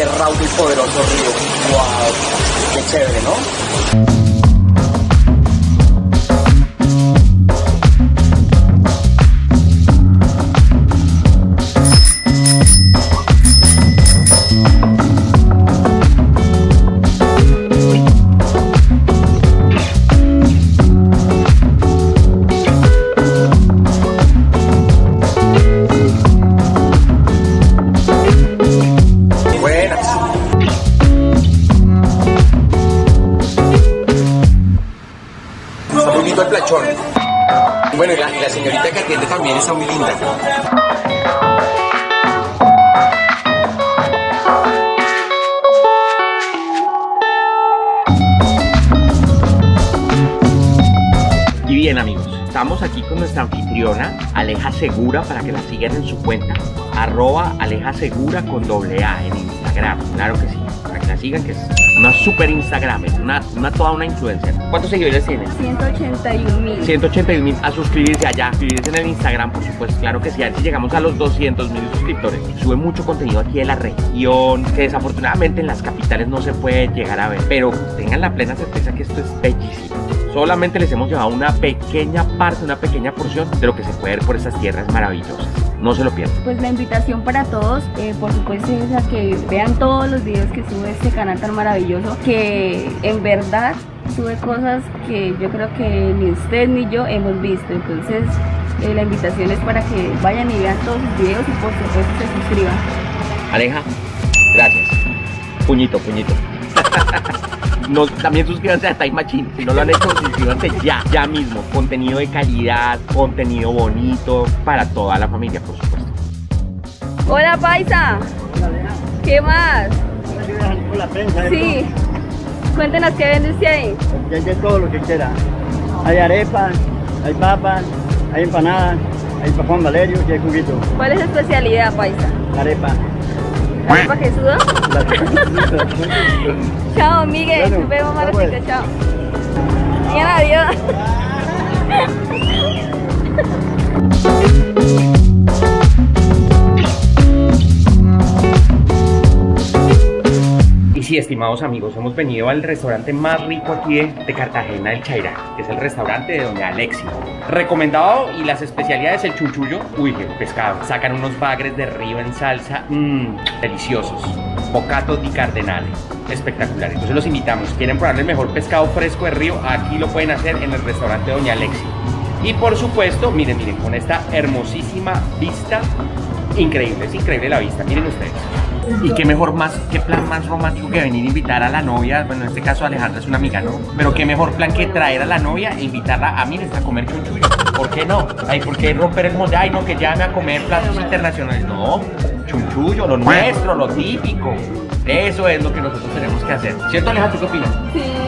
Este raudo y poderoso río. ¡Wow! ¡Qué chévere, ¿no? Bueno, la, señorita que atiende también está muy linda. Y bien amigos, estamos aquí con nuestra anfitriona Aleja Segura para que la sigan en su cuenta. Arroba Aleja con doble A en Instagram. Claro que sí, para que la sigan que es una super Instagram, es una, una toda una influencer. ¿Cuántos seguidores tiene? 181 mil. 181 mil a suscribirse allá, suscribirse en el Instagram, por supuesto, claro que sí, a ver si llegamos a los 200 mil suscriptores. Sube mucho contenido aquí de la región, que desafortunadamente en las capitales no se puede llegar a ver, pero tengan la plena certeza que esto es bellísimo. Solamente les hemos llevado una pequeña parte, una pequeña porción de lo que se puede ver por estas tierras maravillosas. No se lo pierdan. Pues la invitación para todos, eh, por supuesto, es a que vean todos los videos que sube este canal tan maravilloso, que en verdad sube cosas que yo creo que ni usted ni yo hemos visto. Entonces, eh, la invitación es para que vayan y vean todos sus videos y por supuesto se suscriban. Aleja, gracias. Puñito, puñito. No, también suscríbanse a Time Machine. Si no lo han hecho, suscríbanse ya, ya mismo. Contenido de calidad, contenido bonito para toda la familia, por supuesto. Hola Paisa, ¿qué más? Por la prensa, Sí, cuéntenos qué vende usted ahí. hay de todo lo que quiera. Hay arepas, hay papas, hay empanadas, hay Juan Valerio y hay juguito. ¿Cuál es su especialidad, Paisa? La. ¿Arepa que suda? La- Chao, Miguel. Nos vemos más pues. ratito, Chao. Bien, adiós. sí, estimados amigos, hemos venido al restaurante más rico aquí de, Cartagena, el Chairá, que es el restaurante de Doña Alexi. Recomendado y las especialidades, el chunchullo, uy, qué pescado. Sacan unos bagres de río en salsa, mmm, deliciosos. Bocato di Cardenale, espectacular. Entonces los invitamos, quieren probar el mejor pescado fresco de río, aquí lo pueden hacer en el restaurante Doña Alexi. Y por supuesto, miren, miren, con esta hermosísima vista, increíble, es increíble la vista, miren ustedes. Y qué mejor más, qué plan más romántico que venir a invitar a la novia, bueno en este caso Alejandra es una amiga, ¿no? Pero qué mejor plan que traer a la novia e invitarla a mí a comer chunchullo. ¿Por qué no? Ay, ¿por qué romper el molde? Ay, no, que llame a comer platos internacionales. No, chunchullo, lo nuestro, lo típico. Eso es lo que nosotros tenemos que hacer. ¿Cierto Aleja, tú qué opinas? Sí.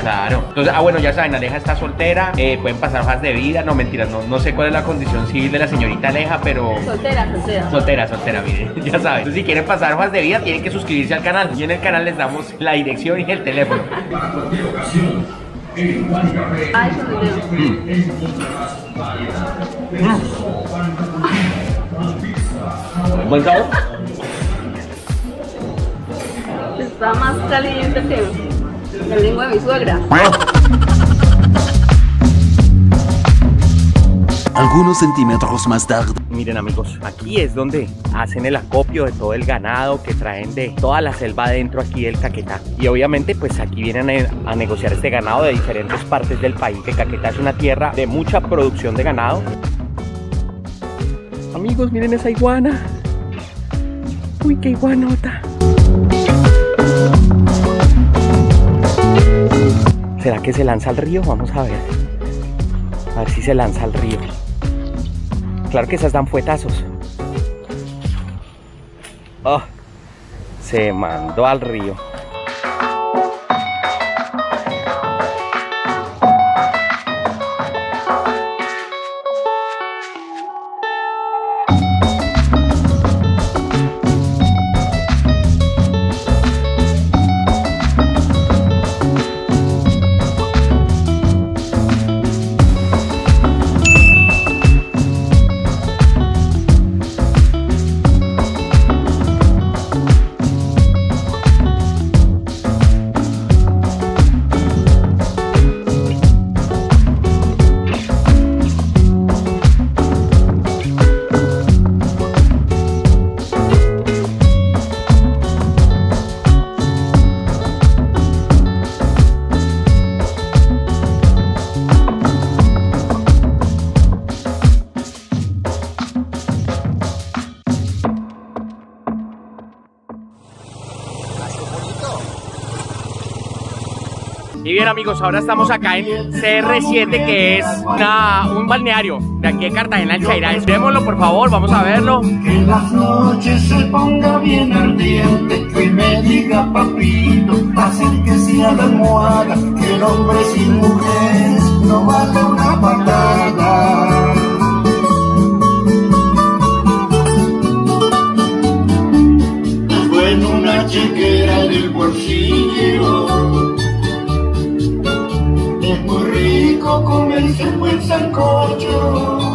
Claro. Entonces, ah, bueno, ya saben, Aleja está soltera, eh, pueden pasar hojas de vida, no mentiras, no, no sé cuál es la condición civil de la señorita Aleja, pero... Soltera, soltera. Soltera, soltera, miren, ya saben. Entonces, si quieren pasar hojas de vida, tienen que suscribirse al canal. Y en el canal les damos la dirección y el teléfono. Ay, me olvidó. Buen sabor. Está más caliente que la lengua de mi suegra. Algunos centímetros más tarde. Miren amigos, aquí es donde hacen el acopio de todo el ganado que traen de toda la selva adentro aquí del Caquetá. Y obviamente pues aquí vienen a, a negociar este ganado de diferentes partes del país. Que Caquetá es una tierra de mucha producción de ganado. Amigos, miren esa iguana. Uy, qué iguanota. ¿Será que se lanza al río? Vamos a ver. A ver si se lanza al río. Claro que esas dan fuetazos. Oh, se mandó al río. bien amigos, ahora estamos acá en CR7 que es una, un balneario de aquí de Cartagena del Chairá. Vémoslo por favor, vamos a verlo. Que las noches se ponga bien ardiente y me diga papito, acérquese a la almohada, que el hombre sin mujeres no vale una patada. Fue en una chequera del bolsillo comerse un buen sancocho.